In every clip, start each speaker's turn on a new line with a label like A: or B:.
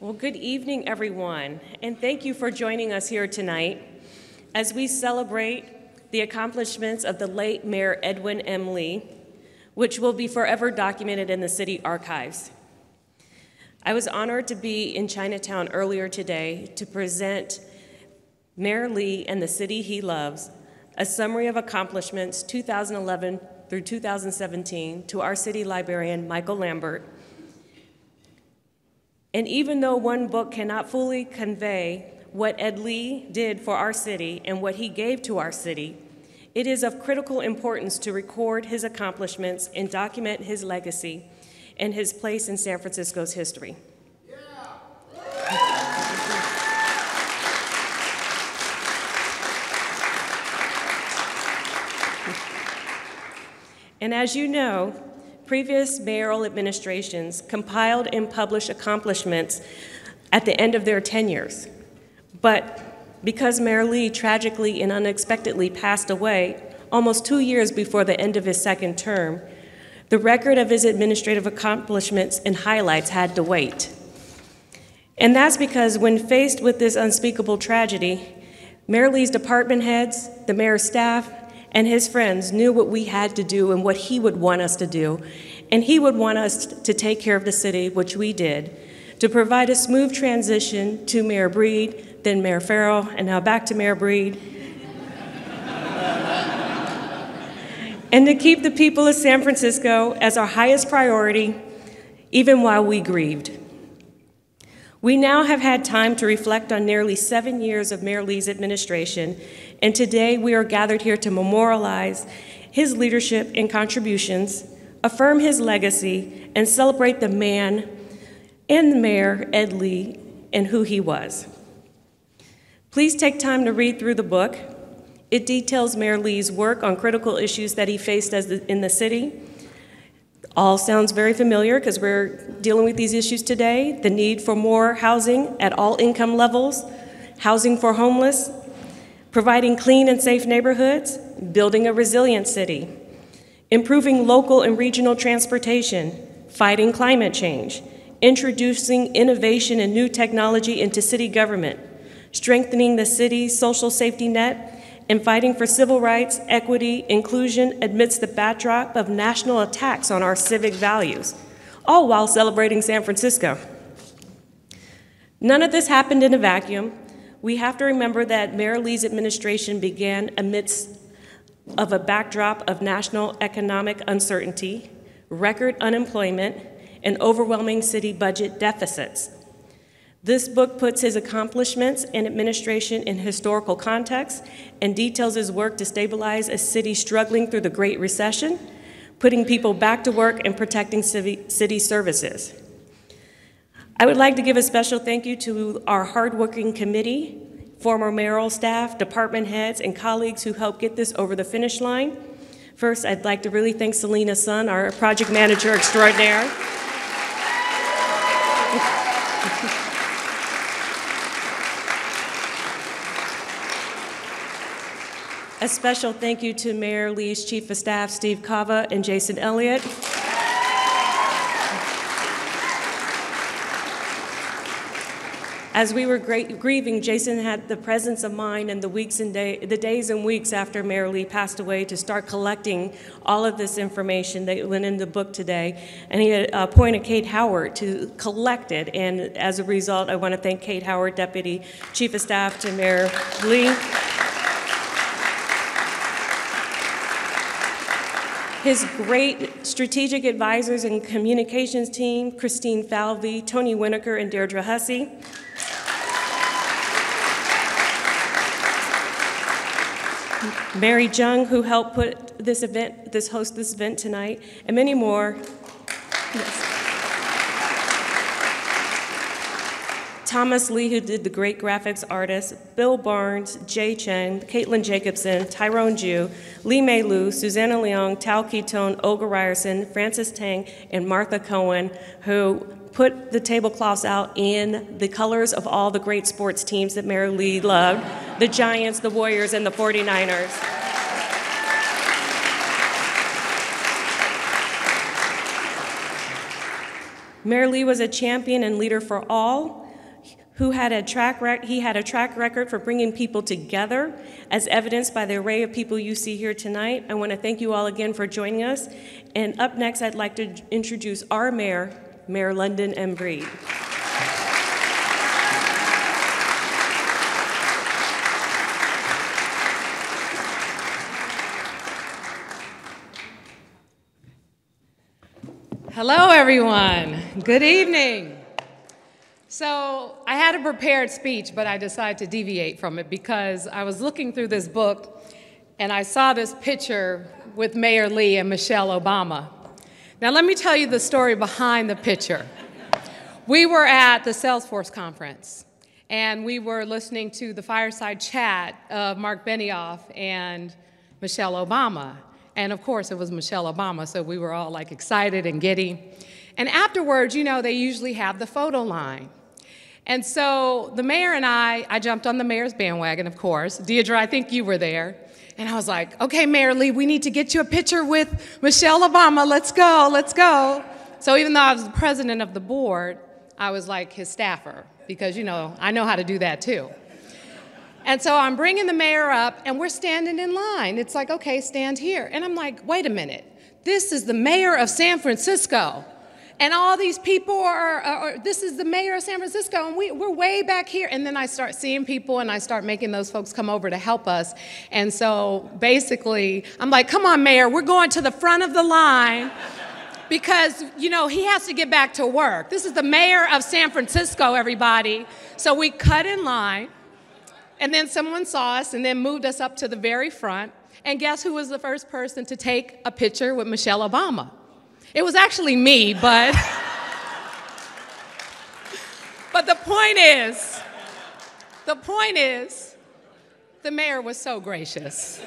A: Well, good evening, everyone, and thank you for joining us here tonight as we celebrate the accomplishments of the late Mayor Edwin M. Lee, which will be forever documented in the city archives. I was honored to be in Chinatown earlier today to present Mayor Lee and the city he loves a summary of accomplishments 2011 through 2017 to our city librarian, Michael Lambert. And even though one book cannot fully convey what Ed Lee did for our city and what he gave to our city, it is of critical importance to record his accomplishments and document his legacy and his place in San Francisco's history. And as you know, previous mayoral administrations compiled and published accomplishments at the end of their tenures. But because Mayor Lee tragically and unexpectedly passed away almost two years before the end of his second term, the record of his administrative accomplishments and highlights had to wait. And that's because when faced with this unspeakable tragedy, Mayor Lee's department heads, the mayor's staff, and his friends knew what we had to do and what he would want us to do. And he would want us to take care of the city, which we did, to provide a smooth transition to Mayor Breed, then Mayor Farrell, and now back to Mayor Breed. and to keep the people of San Francisco as our highest priority, even while we grieved. We now have had time to reflect on nearly seven years of Mayor Lee's administration and today we are gathered here to memorialize his leadership and contributions, affirm his legacy, and celebrate the man and the mayor, Ed Lee, and who he was. Please take time to read through the book. It details Mayor Lee's work on critical issues that he faced the, in the city. All sounds very familiar because we're dealing with these issues today. The need for more housing at all income levels, housing for homeless, providing clean and safe neighborhoods, building a resilient city, improving local and regional transportation, fighting climate change, introducing innovation and new technology into city government, strengthening the city's social safety net, and fighting for civil rights, equity, inclusion amidst the backdrop of national attacks on our civic values, all while celebrating San Francisco. None of this happened in a vacuum we have to remember that Mayor Lee's administration began amidst of a backdrop of national economic uncertainty, record unemployment, and overwhelming city budget deficits. This book puts his accomplishments and administration in historical context and details his work to stabilize a city struggling through the Great Recession, putting people back to work and protecting city services. I would like to give a special thank you to our hardworking committee, former mayoral staff, department heads, and colleagues who helped get this over the finish line. First, I'd like to really thank Selena Sun, our project manager extraordinaire. A special thank you to Mayor Lee's Chief of Staff, Steve Kawa, and Jason Elliott. As we were grieving, Jason had the presence of mind and the weeks and day, the days and weeks after Mayor Lee passed away to start collecting all of this information that went in the book today. And he had appointed Kate Howard to collect it. And as a result, I want to thank Kate Howard, Deputy Chief of Staff to Mayor Lee. His great strategic advisors and communications team, Christine Falvey, Tony Winnicker, and Deirdre Hussey. Mary Jung, who helped put this event, this host this event tonight, and many more. Yes. Thomas Lee, who did the great graphics artist, Bill Barnes, Jay Chen, Caitlin Jacobson, Tyrone Jew, Lee Mei Lu, Susanna Leong, Tao Keaton, Olga Ryerson, Francis Tang, and Martha Cohen, who put the tablecloths out in the colors of all the great sports teams that Mayor Lee loved the Giants, the Warriors, and the 49ers. Mayor Lee was a champion and leader for all, who had a track rec- he had a track record for bringing people together, as evidenced by the array of people you see here tonight. I want to thank you all again for joining us. And up next, I'd like to introduce our mayor, Mayor London M. Breed.
B: Hello, everyone. Good evening. So, I had a prepared speech, but I decided to deviate from it because I was looking through this book and I saw this picture with Mayor Lee and Michelle Obama. Now, let me tell you the story behind the picture. We were at the Salesforce conference and we were listening to the fireside chat of Marc Benioff and Michelle Obama. And of course, it was Michelle Obama, so we were all like excited and giddy. And afterwards, you know, they usually have the photo line. And so the mayor and I, I jumped on the mayor's bandwagon, of course. Deirdre, I think you were there. And I was like, okay, Mayor Lee, we need to get you a picture with Michelle Obama. Let's go, let's go. So even though I was the president of the board, I was like his staffer because, you know, I know how to do that too. And so I'm bringing the mayor up, and we're standing in line. It's like, okay, stand here. And I'm like, wait a minute. This is the mayor of San Francisco. And all these people are, are, are this is the mayor of San Francisco, and we, we're way back here. And then I start seeing people, and I start making those folks come over to help us. And so basically, I'm like, come on, mayor, we're going to the front of the line because, you know, he has to get back to work. This is the mayor of San Francisco, everybody. So we cut in line. And then someone saw us and then moved us up to the very front. And guess who was the first person to take a picture with Michelle Obama? It was actually me, but But the point is, the point is, the mayor was so gracious.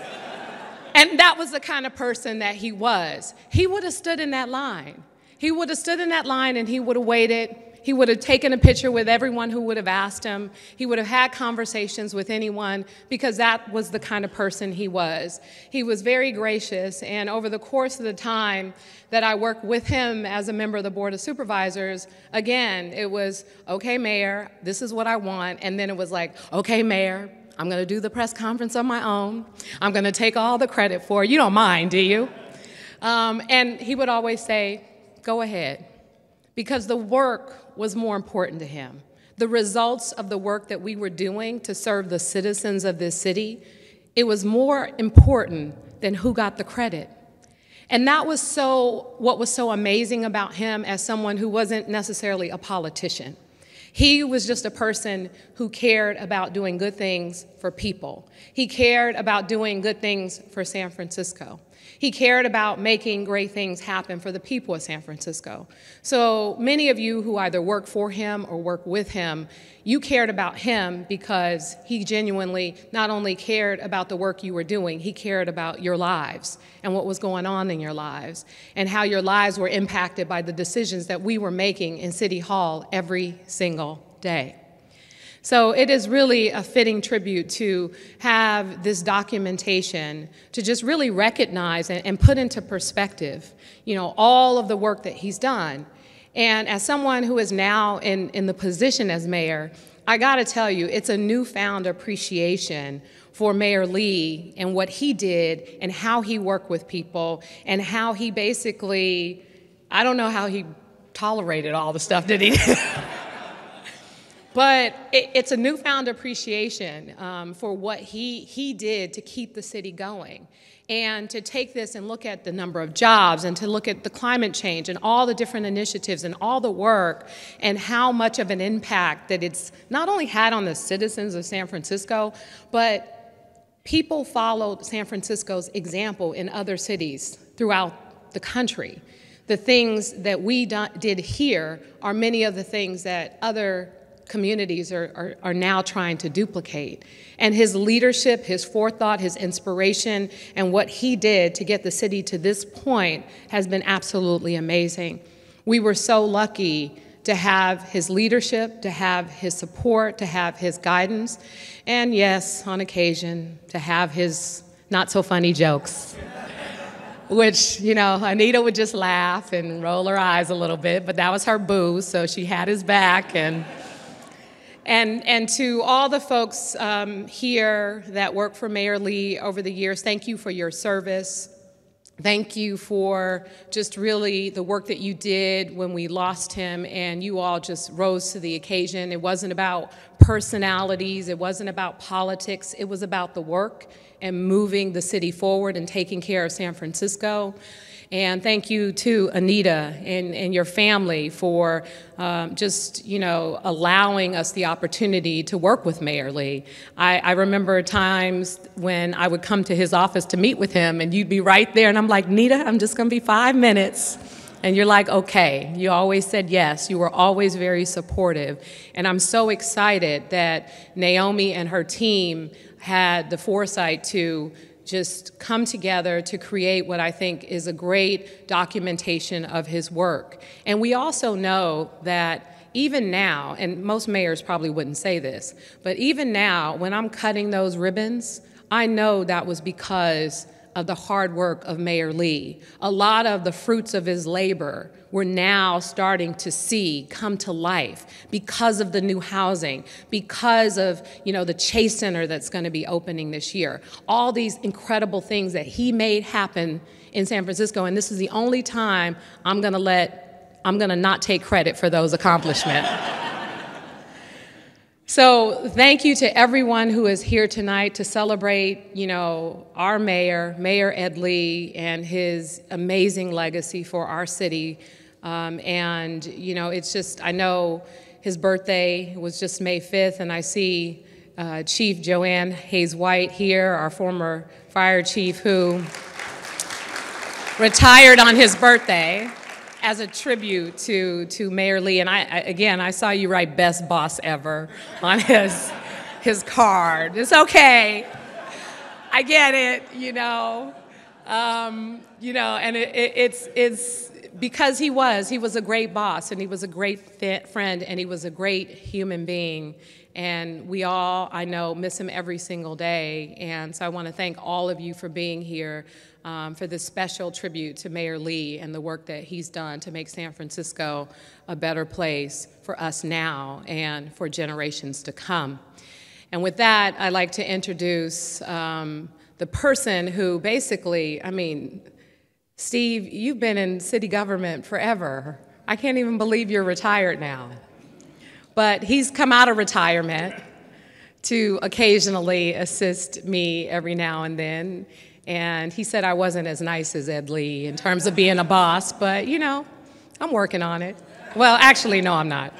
B: And that was the kind of person that he was. He would have stood in that line. He would have stood in that line and he would have waited he would have taken a picture with everyone who would have asked him. He would have had conversations with anyone because that was the kind of person he was. He was very gracious, and over the course of the time that I worked with him as a member of the Board of Supervisors, again, it was, okay, Mayor, this is what I want. And then it was like, okay, Mayor, I'm going to do the press conference on my own. I'm going to take all the credit for it. You don't mind, do you? Um, and he would always say, go ahead because the work was more important to him. The results of the work that we were doing to serve the citizens of this city, it was more important than who got the credit. And that was so what was so amazing about him as someone who wasn't necessarily a politician. He was just a person who cared about doing good things for people. He cared about doing good things for San Francisco. He cared about making great things happen for the people of San Francisco. So many of you who either work for him or work with him, you cared about him because he genuinely not only cared about the work you were doing, he cared about your lives and what was going on in your lives and how your lives were impacted by the decisions that we were making in City Hall every single day. So it is really a fitting tribute to have this documentation to just really recognize and, and put into perspective, you know, all of the work that he's done. And as someone who is now in, in the position as mayor, I gotta tell you, it's a newfound appreciation for Mayor Lee and what he did and how he worked with people and how he basically, I don't know how he tolerated all the stuff that he did. But it, it's a newfound appreciation um, for what he, he did to keep the city going. And to take this and look at the number of jobs and to look at the climate change and all the different initiatives and all the work and how much of an impact that it's not only had on the citizens of San Francisco, but people followed San Francisco's example in other cities throughout the country. The things that we did here are many of the things that other communities are, are, are, now trying to duplicate. And his leadership, his forethought, his inspiration, and what he did to get the city to this point has been absolutely amazing. We were so lucky to have his leadership, to have his support, to have his guidance, and yes, on occasion, to have his not so funny jokes. Which, you know, Anita would just laugh and roll her eyes a little bit, but that was her boo, so she had his back and and, and to all the folks um, here that work for Mayor Lee over the years, thank you for your service. Thank you for just really the work that you did when we lost him, and you all just rose to the occasion. It wasn't about personalities, it wasn't about politics, it was about the work and moving the city forward and taking care of San Francisco. And thank you to Anita and, and your family for um, just, you know, allowing us the opportunity to work with Mayor Lee. I, I remember times when I would come to his office to meet with him and you'd be right there and I'm like, Nita, I'm just gonna be five minutes. And you're like, okay. You always said yes. You were always very supportive. And I'm so excited that Naomi and her team had the foresight to just come together to create what I think is a great documentation of his work. And we also know that even now, and most mayors probably wouldn't say this, but even now, when I'm cutting those ribbons, I know that was because of the hard work of Mayor Lee. A lot of the fruits of his labor we're now starting to see come to life because of the new housing, because of you know the Chase Center that's going to be opening this year. All these incredible things that he made happen in San Francisco, and this is the only time I'm going to let I'm going to not take credit for those accomplishments. So thank you to everyone who is here tonight to celebrate, you know, our mayor, Mayor Ed Lee, and his amazing legacy for our city. Um, and, you know, it's just, I know his birthday was just May 5th, and I see uh, Chief Joanne Hayes White here, our former fire chief who retired on his birthday as a tribute to, to Mayor Lee. And I, I, again, I saw you write best boss ever on his, his card. It's okay. I get it, you know. Um, you know, and it, it, it's, it's because he was. He was a great boss and he was a great friend and he was a great human being. And we all, I know, miss him every single day. And so I want to thank all of you for being here um, for this special tribute to Mayor Lee and the work that he's done to make San Francisco a better place for us now and for generations to come. And with that, I'd like to introduce um, the person who basically, I mean, Steve, you've been in city government forever. I can't even believe you're retired now. But he's come out of retirement to occasionally assist me every now and then. And he said I wasn't as nice as Ed Lee in terms of being a boss, but you know, I'm working on it. Well, actually, no, I'm not.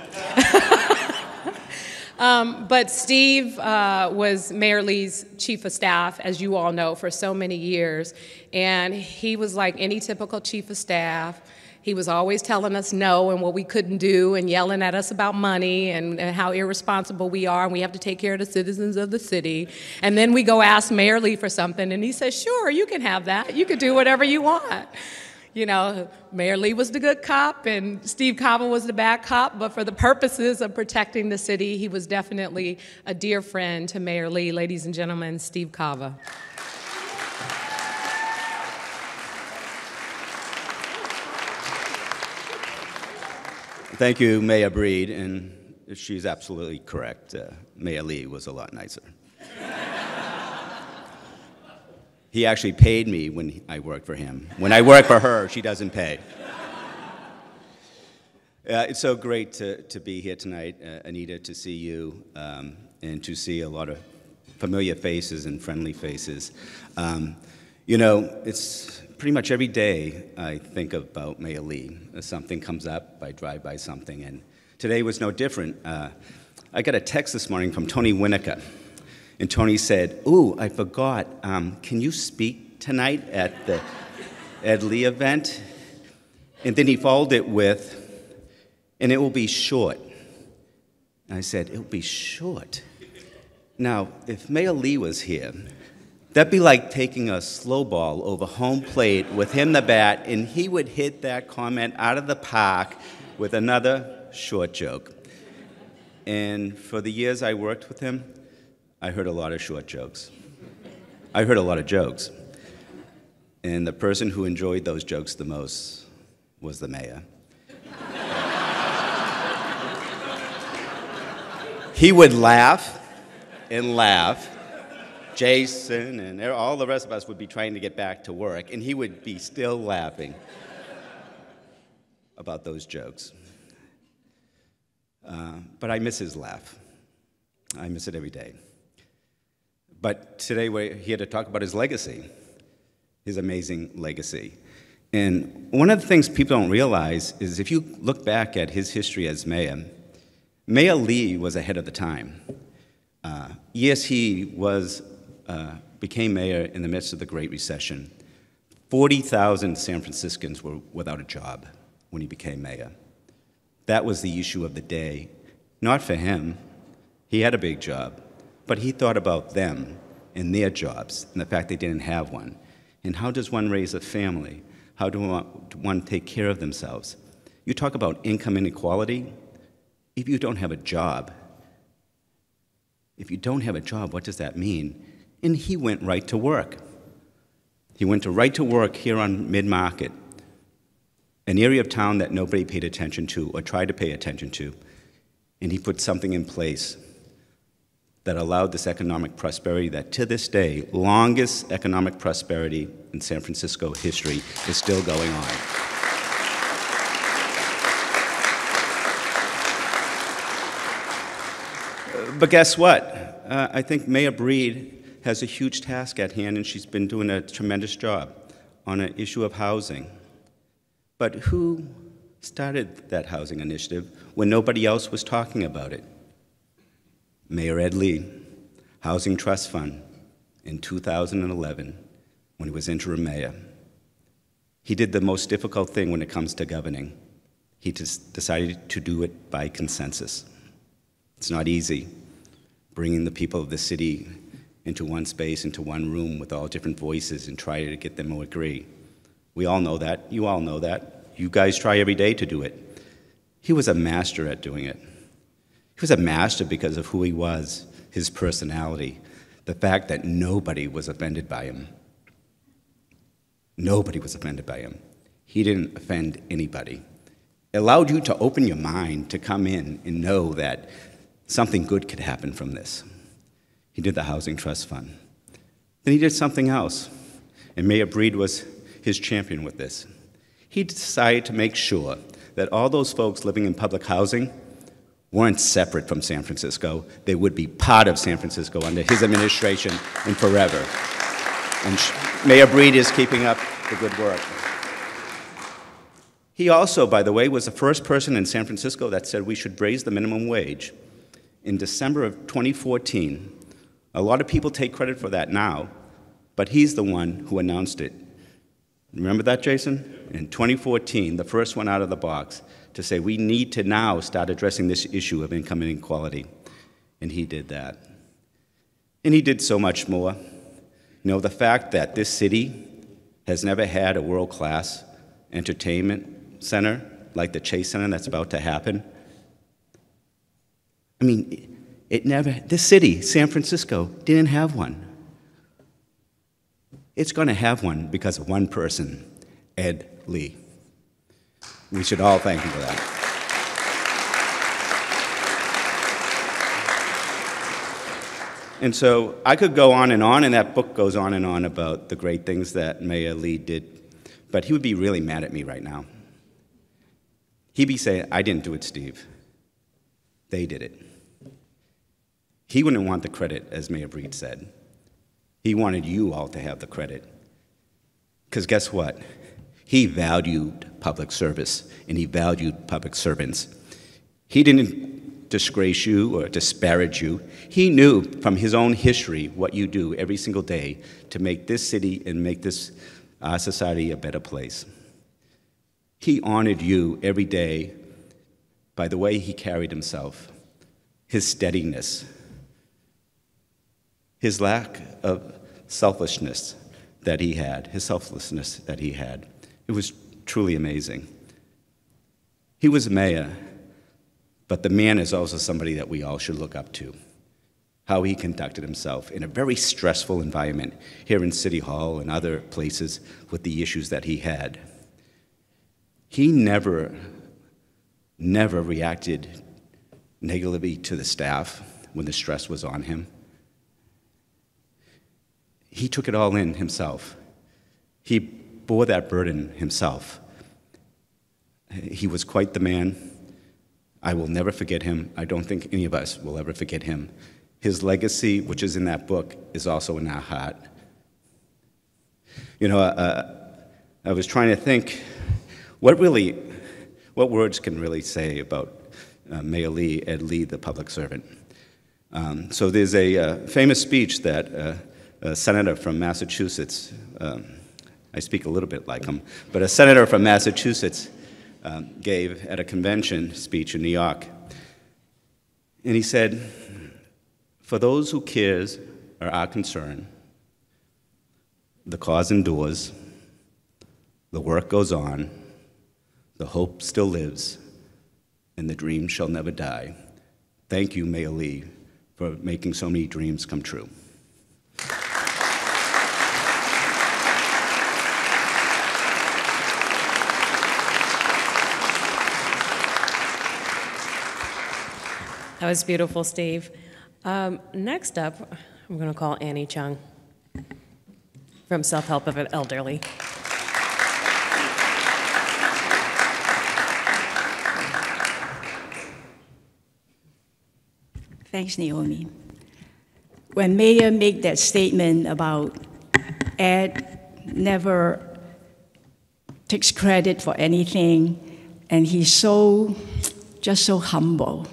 B: um, but Steve uh, was Mayor Lee's chief of staff, as you all know, for so many years. And he was like any typical chief of staff. He was always telling us no and what we couldn't do and yelling at us about money and, and, how irresponsible we are and we have to take care of the citizens of the city. And then we go ask Mayor Lee for something and he says, sure, you can have that. You can do whatever you want. You know, Mayor Lee was the good cop and Steve Kawa was the bad cop, but for the purposes of protecting the city, he was definitely a dear friend to Mayor Lee. Ladies and gentlemen, Steve Kawa.
C: Thank you, Mayor Breed, and she's absolutely correct. Uh, Mayor Lee was a lot nicer. he actually paid me when I worked for him. When I work for her, she doesn't pay. Uh, it's so great to, to be here tonight, uh, Anita, to see you um, and to see a lot of familiar faces and friendly faces. Um, you know, it's pretty much every day I think about Mayor Lee. Something comes up, I drive by something, and today was no different. Uh, I got a text this morning from Tony Winnicker, and Tony said, Ooh, I forgot, um, can you speak tonight at the Ed Lee event? And then he followed it with, and it will be short. And I said, It'll be short. Now, if Mayor Lee was here, That'd be like taking a slow ball over home plate with him the bat, and he would hit that comment out of the park with another short joke. And for the years I worked with him, I heard a lot of short jokes. I heard a lot of jokes. And the person who enjoyed those jokes the most was the mayor. he would laugh and laugh. Jason and all the rest of us would be trying to get back to work, and he would be still laughing about those jokes. Uh, but I miss his laugh. I miss it every day. But today we're here to talk about his legacy, his amazing legacy. And one of the things people don't realize is if you look back at his history as mayor, Mayor Lee was ahead of the time. Uh, yes, he was, uh, became mayor in the midst of the Great Recession. 40,000 San Franciscans were without a job when he became mayor. That was the issue of the day. Not for him, he had a big job, but he thought about them and their jobs and the fact they didn't have one. And how does one raise a family? How do one take care of themselves? You talk about income inequality. If you don't have a job, if you don't have a job, what does that mean? And he went right to work. He went to right to work here on Mid Market, an area of town that nobody paid attention to or tried to pay attention to. And he put something in place that allowed this economic prosperity that to this day, longest economic prosperity in San Francisco history, is still going on. But guess what? Uh, I think Mayor Breed has a huge task at hand, and she's been doing a tremendous job on an issue of housing. But who started that housing initiative when nobody else was talking about it? Mayor Ed Lee, Housing Trust Fund, in 2011 when he was interim mayor. He did the most difficult thing when it comes to governing. He just decided to do it by consensus. It's not easy bringing the people of the city into one space, into one room with all different voices and try to get them to agree. We all know that. You all know that. You guys try every day to do it. He was a master at doing it. He was a master because of who he was, his personality, the fact that nobody was offended by him. Nobody was offended by him. He didn't offend anybody. It allowed you to open your mind to come in and know that something good could happen from this. He did the Housing Trust Fund. Then he did something else, and Mayor Breed was his champion with this. He decided to make sure that all those folks living in public housing weren't separate from San Francisco. They would be part of San Francisco under his administration and forever. And Mayor Breed is keeping up the good work. He also, by the way, was the first person in San Francisco that said we should raise the minimum wage. In December of 2014, a lot of people take credit for that now, but he's the one who announced it. Remember that, Jason? In 2014, the first one out of the box to say we need to now start addressing this issue of income inequality. And he did that. And he did so much more. You know, the fact that this city has never had a world class entertainment center like the Chase Center that's about to happen. I mean, it never, this city, San Francisco, didn't have one. It's going to have one because of one person, Ed Lee. We should all thank him for that. And so I could go on and on, and that book goes on and on about the great things that Mayor Lee did, but he would be really mad at me right now. He'd be saying, I didn't do it, Steve. They did it. He wouldn't want the credit, as Mayor Breed said. He wanted you all to have the credit. Because guess what? He valued public service and he valued public servants. He didn't disgrace you or disparage you. He knew from his own history what you do every single day to make this city and make this uh, society a better place. He honored you every day by the way he carried himself, his steadiness, his lack of selfishness that he had, his selflessness that he had. It was truly amazing. He was mayor, but the man is also somebody that we all should look up to. How he conducted himself in a very stressful environment here in City Hall and other places with the issues that he had. He never, never reacted negatively to the staff. when the stress was on him. He took it all in himself. He bore that burden himself. He was quite the man. I will never forget him. I don't think any of us will ever forget him. His legacy, which is in that book, is also in our heart. You know, uh, I was trying to think what really, what words can really say about uh, Mayor Lee, Ed Lee, the public servant. Um, so there's a uh, famous speech that uh, a senator from Massachusetts, um, I speak a little bit like him, but a senator from Massachusetts um, gave at a convention speech in New York. And he said, For those who cares are concerned, the cause endures, the work goes on, the hope still lives, and the dream shall never die. Thank you, Mayor Lee, for making so many dreams come true.
A: That was beautiful, Steve. Um, next up, I'm going to call Annie Chung from Self Help of an Elderly.
D: Thanks, Naomi. When Mayor made that statement about Ed never takes credit for anything, and he's so, just so humble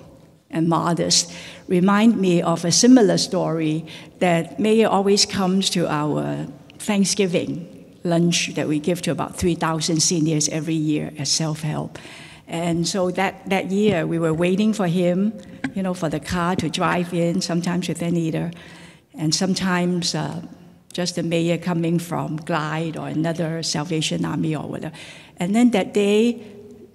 D: and modest, remind me of a similar story that Mayor always comes to our Thanksgiving lunch that we give to about 3,000 seniors every year as self-help. And so that, that year, we were waiting for him, you know, for the car to drive in, sometimes with Anita, and sometimes uh, just the mayor coming from Glide or another Salvation Army or whatever. And then that day,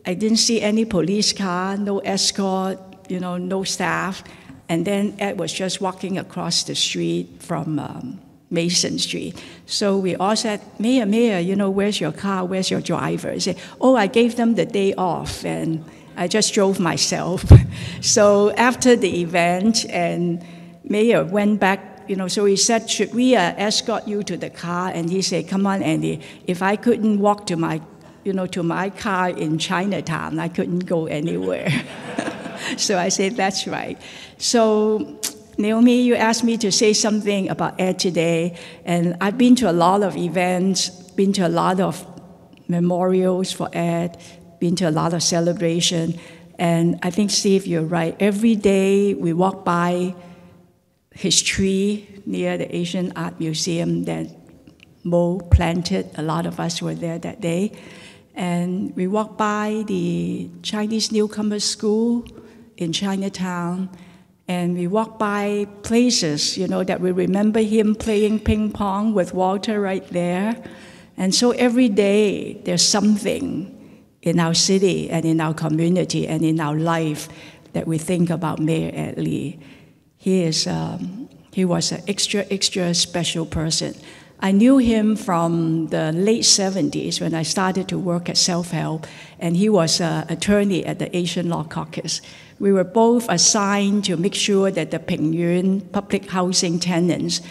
D: I didn't see any police car, no escort, you know, no staff. And then Ed was just walking across the street from um, Mason Street. So we all said, Mayor, Mayor, you know, where's your car? Where's your driver? He said, Oh, I gave them the day off and I just drove myself. so after the event, and Mayor went back, you know, so he said, Should we uh, escort you to the car? And he said, Come on, Annie, if I couldn't walk to my you know, to my car in Chinatown, I couldn't go anywhere. so I said, that's right. So Naomi, you asked me to say something about Ed today, and I've been to a lot of events, been to a lot of memorials for Ed, been to a lot of celebration, and I think Steve, you're right. Every day we walk by his tree near the Asian Art Museum that Mo planted. A lot of us were there that day. And we walked by the Chinese newcomer school in Chinatown, and we walked by places, you know, that we remember him playing ping pong with Walter right there. And so every day there's something in our city and in our community and in our life that we think about Mayor Ed Lee. He, is, um, he was an extra, extra special person. I knew him from the late 70s when I started to work at Self Help, and he was an attorney at the Asian Law Caucus. We were both assigned to make sure that the Ping public housing tenants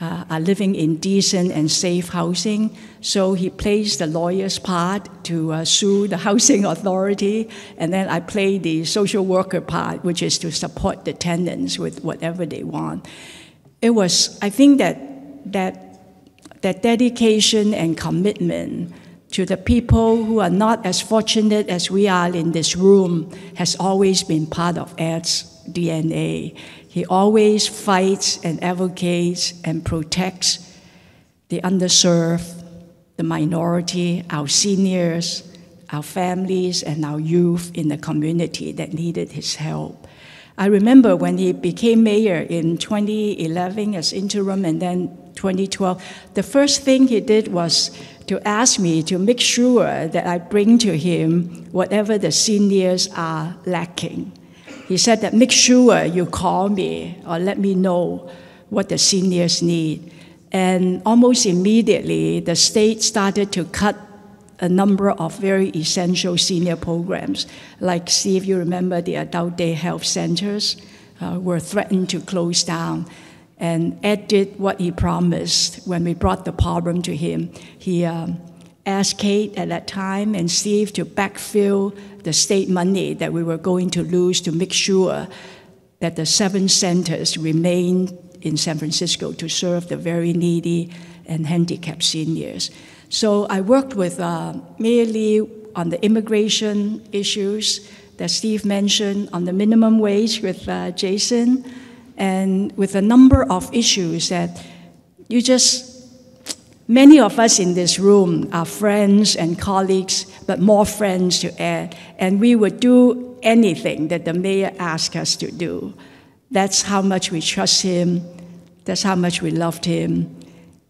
D: uh, are living in decent and safe housing. So he plays the lawyer's part to uh, sue the housing authority, and then I play the social worker part, which is to support the tenants with whatever they want. It was, I think that that that dedication and commitment to the people who are not as fortunate as we are in this room has always been part of Ed's DNA. He always fights and advocates and protects the underserved, the minority, our seniors, our families, and our youth in the community that needed his help. I remember when he became mayor in 2011 as interim and then 2012, the first thing he did was to ask me to make sure that I bring to him whatever the seniors are lacking. He said that make sure you call me or let me know what the seniors need. And almost immediately, the state started to cut a number of very essential senior programs, like see if you remember the adult day health centers. uh, were threatened to close down. And Ed did what he promised when we brought the problem to him. He um, asked Kate at that time and Steve to backfill the state money that we were going to lose to make sure that the seven centers remain in San Francisco to serve the very needy and handicapped seniors. So I worked with uh, Mayor Lee on the immigration issues that Steve mentioned, on the minimum wage with uh, Jason, and with a number of issues that you just Many of us in this room are friends and colleagues, but more friends to add, and we would do anything that the mayor asked us to do. That's how much we trust him, that's how much we loved him,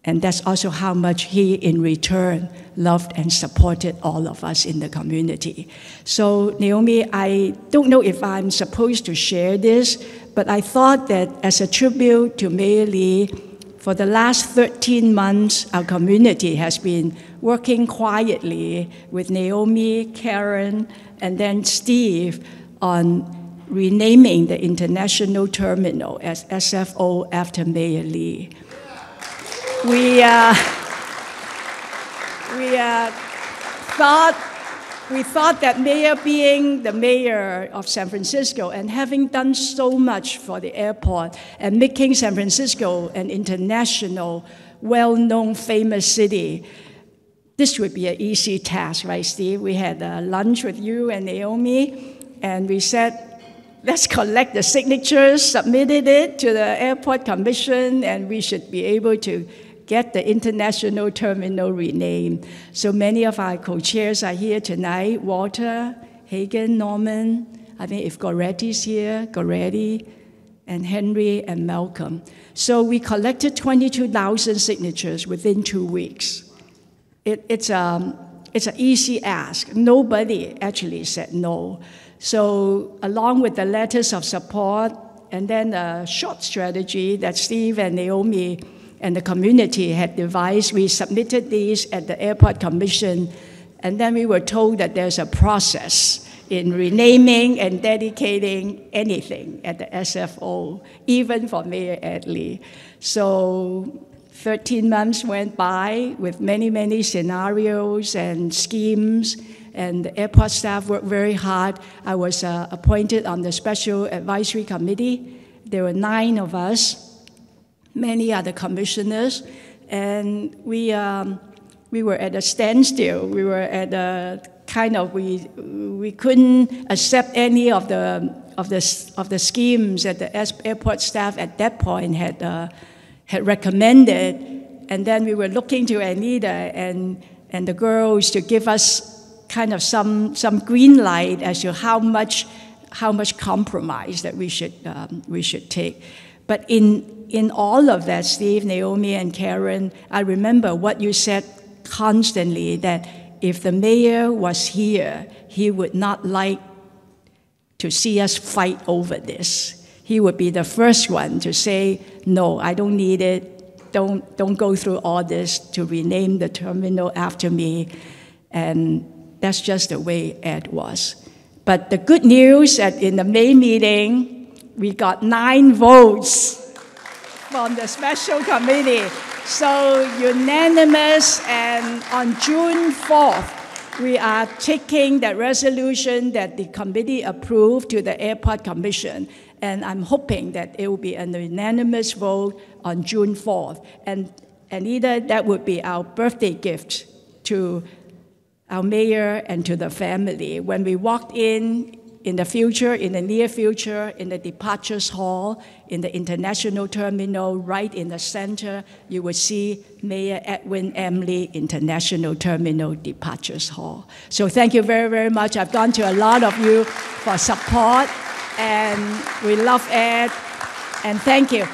D: and that's also how much he, in return, loved and supported all of us in the community. So, Naomi, I don't know if I'm supposed to share this, but I thought that as a tribute to Mayor Lee, for the last 13 months, our community has been working quietly with Naomi, Karen, and then Steve on renaming the international terminal as SFO after Mayor Lee. We, uh, we uh, thought we thought that mayor being the mayor of San Francisco and having done so much for the airport and making San Francisco an international, well known, famous city, this would be an easy task, right, Steve? We had a lunch with you and Naomi, and we said, let's collect the signatures, submitted it to the airport commission, and we should be able to get the international terminal renamed. So many of our co-chairs are here tonight, Walter, Hagan, Norman, I think if Goretti's here, Goretti, and Henry and Malcolm. So we collected 22,000 signatures within two weeks. It, it's, a, um, it's an easy ask. Nobody actually said no. So along with the letters of support and then a short strategy that Steve and Naomi and the community had devised. We submitted these at the Airport Commission, and then we were told that there's a process in renaming and dedicating anything at the SFO, even for Mayor Ed Lee. So 13 months went by with many, many scenarios and schemes, and the airport staff worked very hard. I was uh, appointed on the Special Advisory Committee. There were nine of us many other commissioners, and we, um, we were at a standstill. We were at a kind of, we, we couldn't accept any of the, of, the, of the schemes that the airport staff at that point had, uh, had recommended. And then we were looking to Anita and, and the girls to give us kind of some, some green light as to how much, how much compromise that we should, um, we should take. But in in all of that, Steve, Naomi, and Karen, I remember what you said constantly that if the mayor was here, he would not like to see us fight over this. He would be the first one to say, No, I don't need it. Don't, don't go through all this to rename the terminal after me. And that's just the way Ed was. But the good news that in the May meeting, we got nine votes from the special committee. So unanimous, and on June 4th, we are taking that resolution that the committee approved to the Airport Commission. And I'm hoping that it will be an unanimous vote on June 4th. And, and either that would be our birthday gift to our mayor and to the family. When we walked in in the future, in the near future, in the departures hall, in the international terminal, right in the center, you will see Mayor Edwin M. Lee International Terminal Departures Hall. So thank you very, very much. I've gone to a lot of you for support, and we love Ed, and thank you.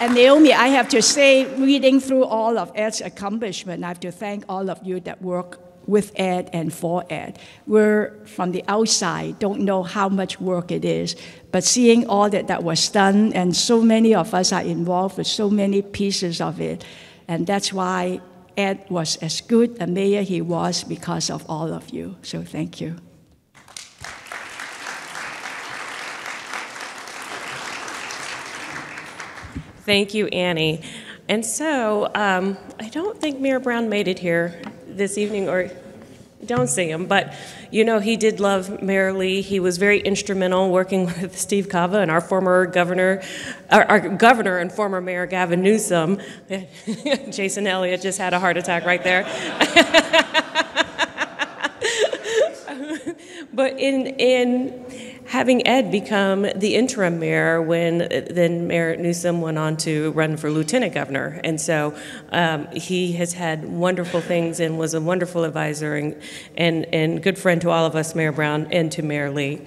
D: And Naomi, I have to say, reading through all of Ed's accomplishment, I have to thank all of you that work with Ed and for Ed. We're from the outside, don't know how much work it is, but seeing all that that was done, and so many of us are involved with so many pieces of it, and that's why Ed was as good a mayor he was because of all of you. So thank you.
A: Thank you, Annie. And so, um, I don't think Mayor Brown made it here this evening, or don't see him, but you know, he did love Mayor Lee. He was very instrumental working with Steve Kawa and our former governor, our, our governor and former Mayor Gavin Newsom. Jason Elliott just had a heart attack right there. but in in having Ed become the interim mayor when then Mayor Newsom went on to run for lieutenant governor. And so um, he has had wonderful things and was a wonderful advisor and, and, and good friend to all of us, Mayor Brown, and to Mayor Lee.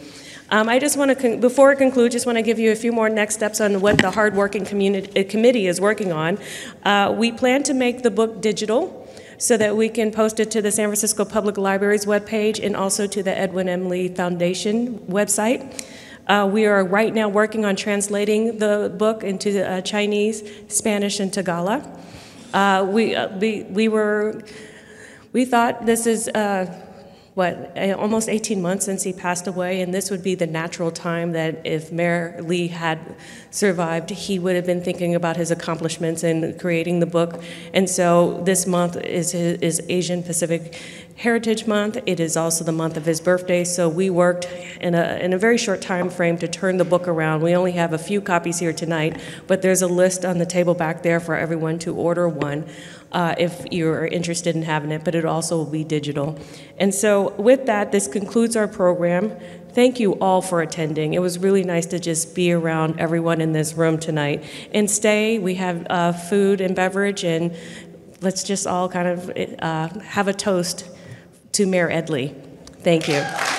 A: Um, I just want to, before I conclude, just want to give you a few more next steps on what the hardworking community, uh, committee is working on. Uh, we plan to make the book digital so that we can post it to the San Francisco Public Library's webpage and also to the Edwin M. Lee Foundation website. Uh, we are right now working on translating the book into uh, Chinese, Spanish, and Tagalog. Uh, we, uh, we, we were, we thought this is uh, what, eh, almost 18 months since he passed away, and this would be the natural time that if Mayor Lee had survived, he would have been thinking about his accomplishments in creating the book. And so this month is, is Asian Pacific Heritage Month. It is also the month of his birthday, so we worked in a, in a very short time frame to turn the book around. We only have a few copies here tonight, but there's a list on the table back there for everyone to order one uh, if you're interested in having it, but it also will be digital. And so, with that, this concludes our program. Thank you all for attending. It was really nice to just be around everyone in this room tonight. And stay, we have uh, food and beverage, and let's just all kind of uh, have a toast to Mayor Ed Lee. Thank you.